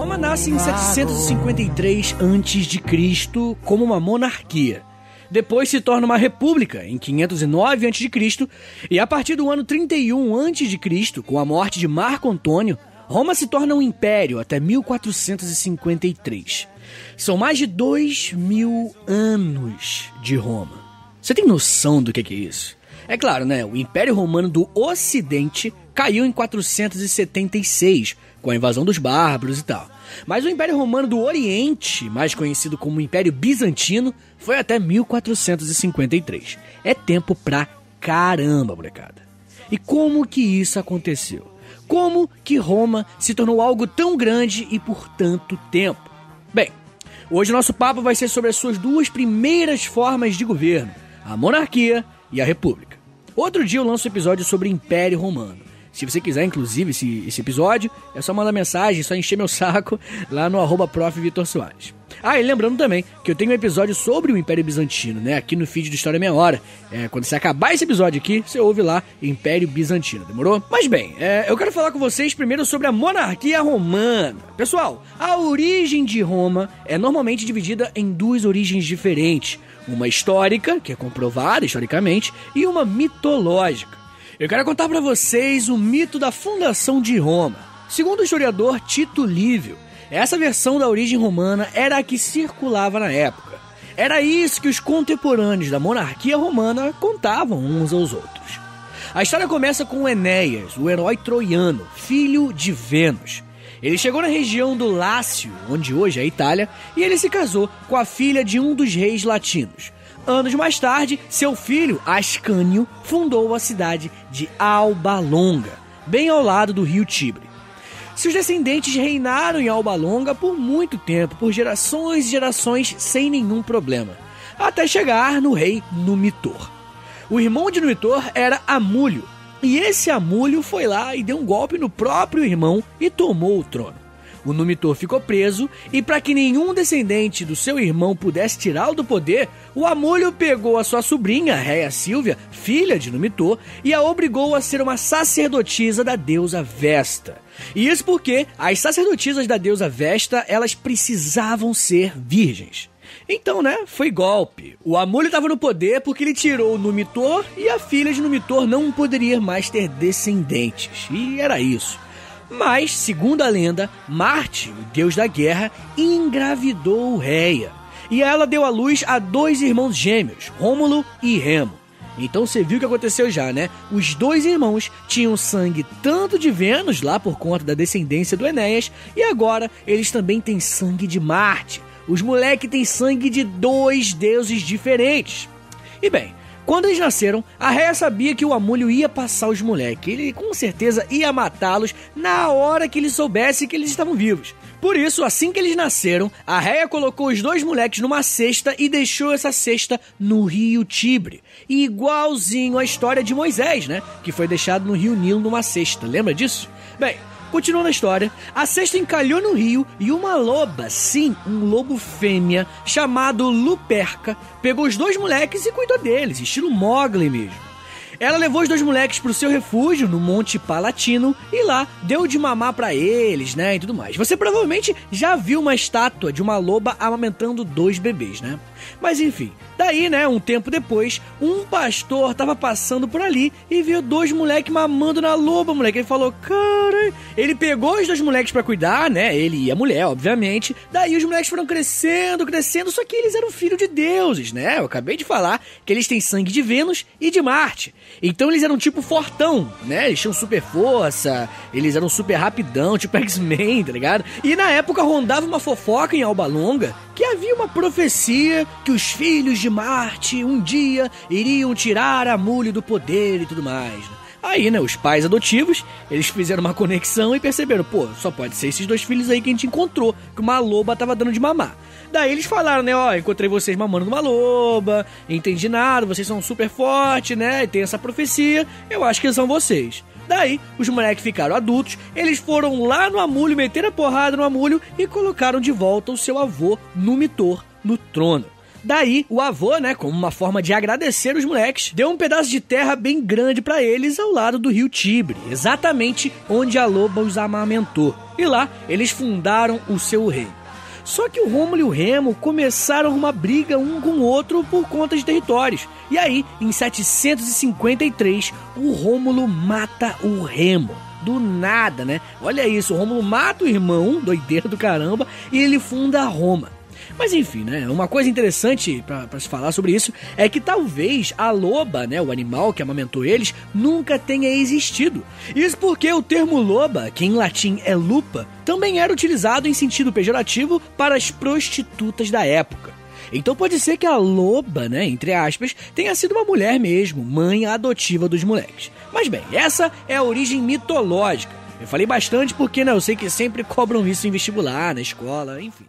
Roma nasce em 753 a.C. como uma monarquia. Depois se torna uma república em 509 a.C. e a partir do ano 31 a.C., com a morte de Marco Antônio, Roma se torna um império até 1453. São mais de dois mil anos de Roma. Você tem noção do que é isso? É claro, né? O Império Romano do Ocidente caiu em 476, com a invasão dos bárbaros e tal. Mas o Império Romano do Oriente, mais conhecido como Império Bizantino, foi até 1453. É tempo pra caramba, molecada. E como que isso aconteceu? Como que Roma se tornou algo tão grande e por tanto tempo? Bem, hoje nosso papo vai ser sobre as suas duas primeiras formas de governo, a monarquia e a república. Outro dia eu lanço um episódio sobre Império Romano. Se você quiser, inclusive, esse, esse episódio, é só mandar mensagem, só encher meu saco lá no arroba. Ah, e lembrando também que eu tenho um episódio sobre o Império Bizantino, né? Aqui no feed do História Meia Hora. É, quando você acabar esse episódio aqui, você ouve lá Império Bizantino, demorou? Mas bem, é, eu quero falar com vocês primeiro sobre a monarquia romana. Pessoal, a origem de Roma é normalmente dividida em duas origens diferentes. Uma histórica, que é comprovada historicamente, e uma mitológica. Eu quero contar para vocês o mito da fundação de Roma. Segundo o historiador Tito Livio, essa versão da origem romana era a que circulava na época. Era isso que os contemporâneos da monarquia romana contavam uns aos outros. A história começa com Enéas, o herói troiano, filho de Vênus. Ele chegou na região do Lácio, onde hoje é a Itália, e ele se casou com a filha de um dos reis latinos, Anos mais tarde, seu filho, Ascânio, fundou a cidade de Alba Longa, bem ao lado do rio Tibre. Seus descendentes reinaram em Alba Longa por muito tempo, por gerações e gerações, sem nenhum problema, até chegar no rei Numitor. O irmão de Numitor era Amúlio, e esse Amúlio foi lá e deu um golpe no próprio irmão e tomou o trono. O Numitor ficou preso e, para que nenhum descendente do seu irmão pudesse tirá-lo do poder, o Amúlio pegou a sua sobrinha, Réia Silvia, filha de Numitor, e a obrigou a ser uma sacerdotisa da deusa Vesta. E isso porque as sacerdotisas da deusa Vesta, elas precisavam ser virgens. Então, né, foi golpe. O Amúlio estava no poder porque ele tirou o Numitor e a filha de Numitor não poderia mais ter descendentes. E era isso. Mas, segundo a lenda, Marte, o deus da guerra, engravidou Reia. E ela deu à luz a dois irmãos gêmeos, Rômulo e Remo. Então você viu o que aconteceu já, né? Os dois irmãos tinham sangue tanto de Vênus, lá por conta da descendência do Enéas, e agora eles também têm sangue de Marte. Os moleques têm sangue de dois deuses diferentes. E bem, quando eles nasceram, a Réia sabia que o Amúlio ia passar os moleques. Ele com certeza ia matá-los na hora que ele soubesse que eles estavam vivos. Por isso, assim que eles nasceram, a Réia colocou os dois moleques numa cesta e deixou essa cesta no rio Tibre. Igualzinho à história de Moisés, né? Que foi deixado no rio Nilo numa cesta. Lembra disso? Bem, Continuando a história, a cesta encalhou no rio e uma loba, sim, um lobo fêmea, chamado Luperca, pegou os dois moleques e cuidou deles, estilo Mogli mesmo. Ela levou os dois moleques pro seu refúgio no Monte Palatino e lá deu de mamar para eles, né, e tudo mais. Você provavelmente já viu uma estátua de uma loba amamentando dois bebês, né? Mas enfim, daí, né, um tempo depois, um pastor tava passando por ali e viu dois moleques mamando na loba, moleque. Ele falou, cara, ele pegou os dois moleques para cuidar, né? Ele e a mulher, obviamente. Daí os moleques foram crescendo, crescendo, só que eles eram filhos de deuses, né? Eu acabei de falar que eles têm sangue de Vênus e de Marte. Então eles eram tipo fortão, né? Eles tinham super força, eles eram super rapidão, tipo X-Men, tá ligado? E na época rondava uma fofoca em Alba Longa que havia uma profecia que os filhos de Marte um dia iriam tirar a mule do poder e tudo mais. Né? Aí, né, os pais adotivos, eles fizeram uma conexão e perceberam, pô, só pode ser esses dois filhos aí que a gente encontrou, que uma loba tava dando de mamar. Daí eles falaram, né, ó, encontrei vocês mamando numa loba, entendi nada, vocês são super fortes, né, e tem essa profecia, eu acho que são vocês. Daí, os moleques ficaram adultos, eles foram lá no Amulho, meteram a porrada no Amulho e colocaram de volta o seu avô, Numitor, no trono. Daí, o avô, né, como uma forma de agradecer os moleques, deu um pedaço de terra bem grande para eles ao lado do rio Tibre, exatamente onde a loba os amamentou. E lá, eles fundaram o seu reino. Só que o Rômulo e o Remo começaram uma briga um com o outro por conta de territórios. E aí, em 753, o Rômulo mata o Remo. Do nada, né? Olha isso, o Rômulo mata o irmão, doideira do caramba, e ele funda Roma. Mas enfim, né? Uma coisa interessante para se falar sobre isso é que talvez a loba, né, o animal que amamentou eles, nunca tenha existido. Isso porque o termo loba, que em latim é lupa, também era utilizado em sentido pejorativo para as prostitutas da época. Então pode ser que a loba, né, entre aspas, tenha sido uma mulher mesmo, mãe adotiva dos moleques. Mas bem, essa é a origem mitológica. Eu falei bastante porque, né, eu sei que sempre cobram isso em vestibular, na escola, enfim.